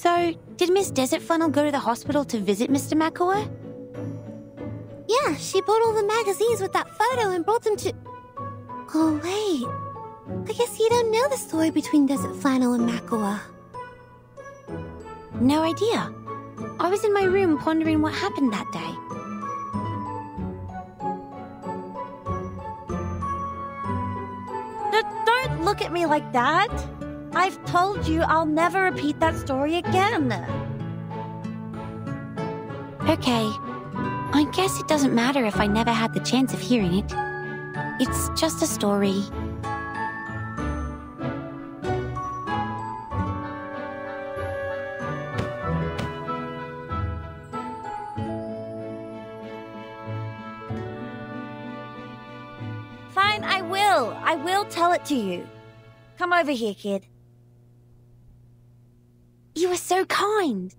So, did Miss Desert Flannel go to the hospital to visit Mr. Makua? Yeah, she bought all the magazines with that photo and brought them to. Oh, wait. I guess you don't know the story between Desert Flannel and Makua. No idea. I was in my room pondering what happened that day. don't look at me like that. I've told you I'll never repeat that story again. Okay. I guess it doesn't matter if I never had the chance of hearing it. It's just a story. Fine, I will. I will tell it to you. Come over here, kid. You are so kind.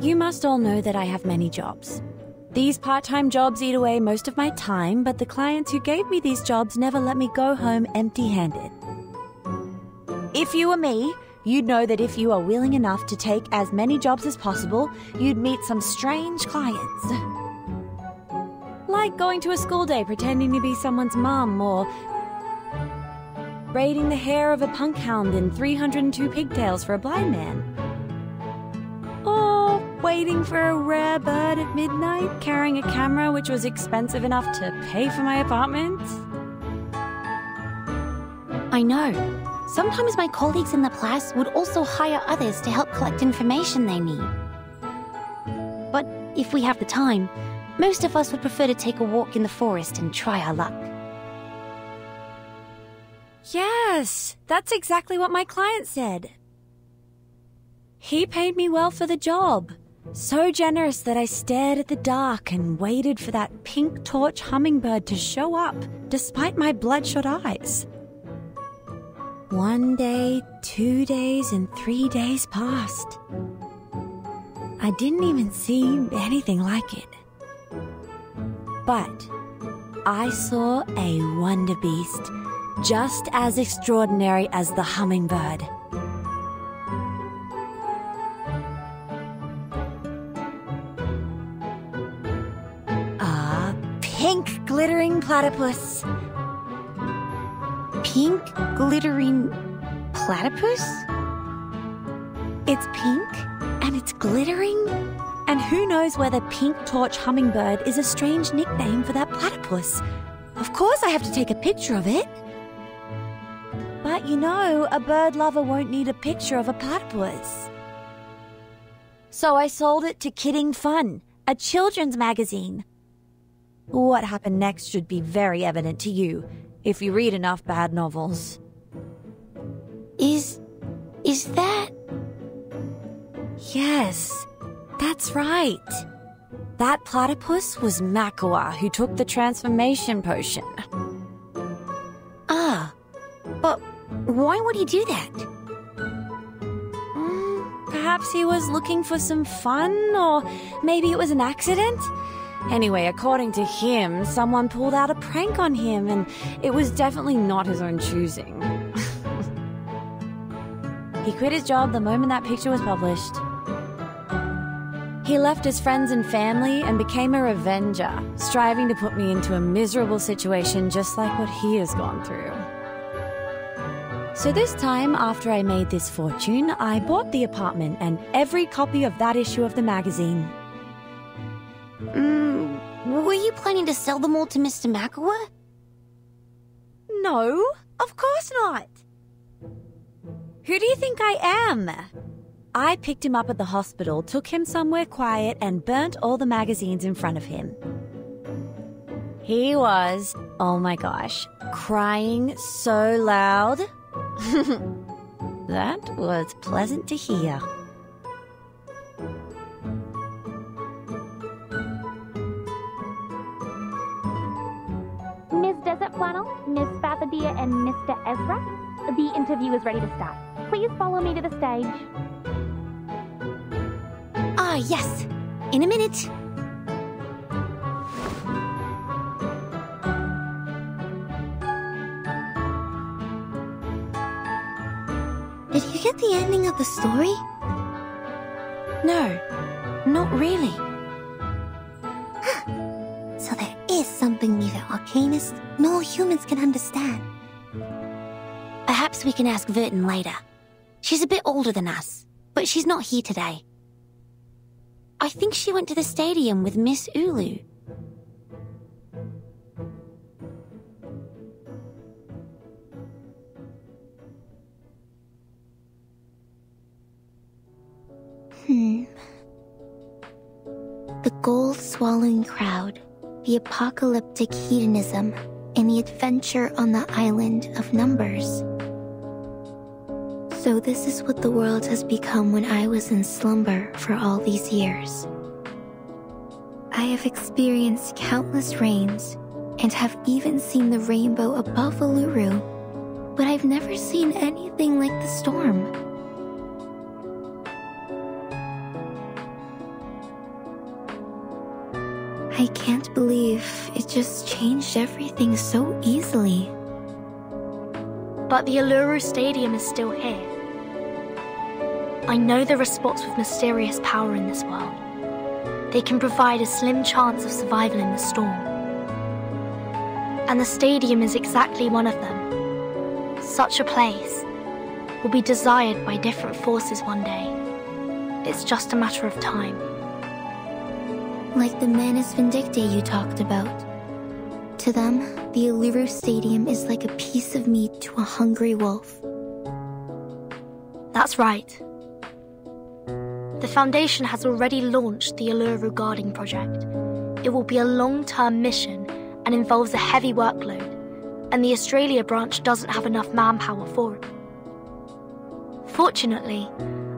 You must all know that I have many jobs. These part time jobs eat away most of my time, but the clients who gave me these jobs never let me go home empty handed. If you were me, you'd know that if you are willing enough to take as many jobs as possible, you'd meet some strange clients. Like going to a school day pretending to be someone's mom or braiding the hair of a punk hound in 302 pigtails for a blind man. Or waiting for a rare bird at midnight, carrying a camera which was expensive enough to pay for my apartment. I know. Sometimes my colleagues in the class would also hire others to help collect information they need. But if we have the time, most of us would prefer to take a walk in the forest and try our luck. Yes, that's exactly what my client said. He paid me well for the job. So generous that I stared at the dark and waited for that pink torch hummingbird to show up, despite my bloodshot eyes. One day, two days, and three days passed. I didn't even see anything like it. But I saw a wonder beast just as extraordinary as the hummingbird. A pink glittering platypus. Pink, glittering platypus? It's pink and it's glittering. And who knows whether pink torch hummingbird is a strange nickname for that platypus. Of course, I have to take a picture of it. But you know, a bird lover won't need a picture of a platypus. So I sold it to Kidding Fun, a children's magazine. What happened next should be very evident to you if you read enough bad novels. Is. is that. Yes, that's right. That platypus was Makua who took the transformation potion. Ah. But why would he do that? Mm, perhaps he was looking for some fun, or maybe it was an accident? Anyway, according to him, someone pulled out a prank on him, and it was definitely not his own choosing. he quit his job the moment that picture was published. He left his friends and family and became a revenger, striving to put me into a miserable situation just like what he has gone through. So, this time, after I made this fortune, I bought the apartment and every copy of that issue of the magazine. Mm, were you planning to sell them all to Mr. Makua? No, of course not. Who do you think I am? I picked him up at the hospital, took him somewhere quiet, and burnt all the magazines in front of him. He was, oh my gosh, crying so loud. that was pleasant to hear. Ms. Desert Flannel, Miss Fathadia, and Mr. Ezra, the interview is ready to start. Please follow me to the stage. Ah, yes. In a minute. Did you get the ending of the story? No, not really. so there is something neither Arcanist nor humans can understand. Perhaps we can ask Verton later. She's a bit older than us, but she's not here today. I think she went to the stadium with Miss Ulu. Hmm. The gold swallowing crowd, the apocalyptic hedonism, and the adventure on the island of numbers. So, this is what the world has become when I was in slumber for all these years. I have experienced countless rains and have even seen the rainbow above Uluru, but I've never seen anything like the storm. I can't believe it just changed everything so easily. But the Uluru Stadium is still here. I know there are spots with mysterious power in this world. They can provide a slim chance of survival in the storm. And the stadium is exactly one of them. Such a place will be desired by different forces one day. It's just a matter of time. Like the Manus Vindictae you talked about. To them, the Uluru Stadium is like a piece of meat to a hungry wolf. That's right. The Foundation has already launched the Uluru Guarding Project. It will be a long term mission and involves a heavy workload, and the Australia branch doesn't have enough manpower for it. Fortunately,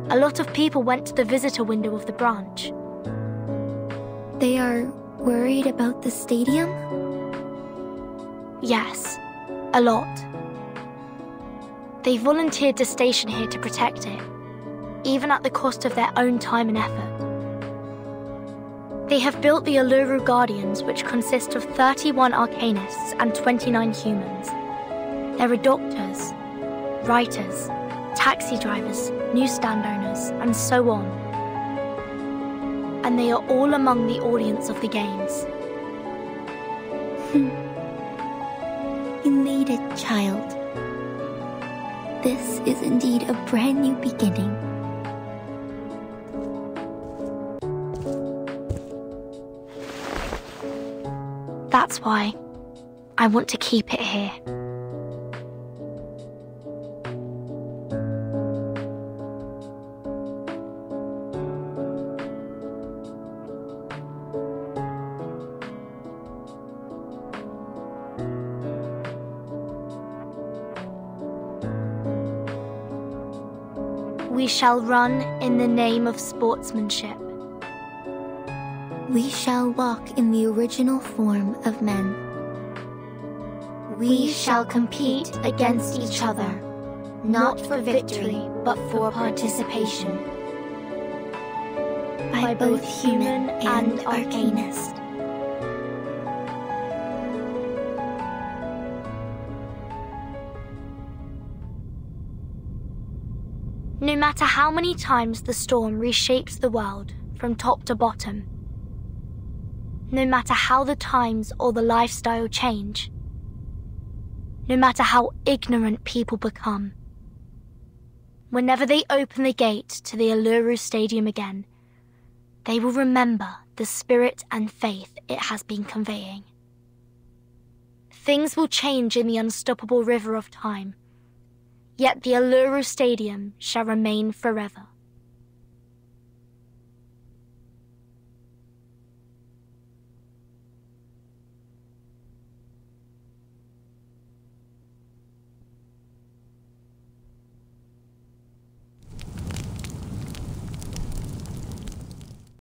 a lot of people went to the visitor window of the branch. They are worried about the stadium? Yes, a lot. They volunteered to station here to protect it, even at the cost of their own time and effort. They have built the Uluru Guardians, which consist of 31 arcanists and 29 humans. There are doctors, writers, taxi drivers, newsstand owners, and so on. And they are all among the audience of the games. Hmm. You made it, child. This is indeed a brand new beginning. That's why I want to keep it here. We shall run in the name of sportsmanship. We shall walk in the original form of men. We shall compete against each other, not for victory, but for participation. By both human and arcanist. No matter how many times the storm reshapes the world from top to bottom, no matter how the times or the lifestyle change, no matter how ignorant people become, whenever they open the gate to the Uluru Stadium again, they will remember the spirit and faith it has been conveying. Things will change in the unstoppable river of time, yet the Uluru Stadium shall remain forever.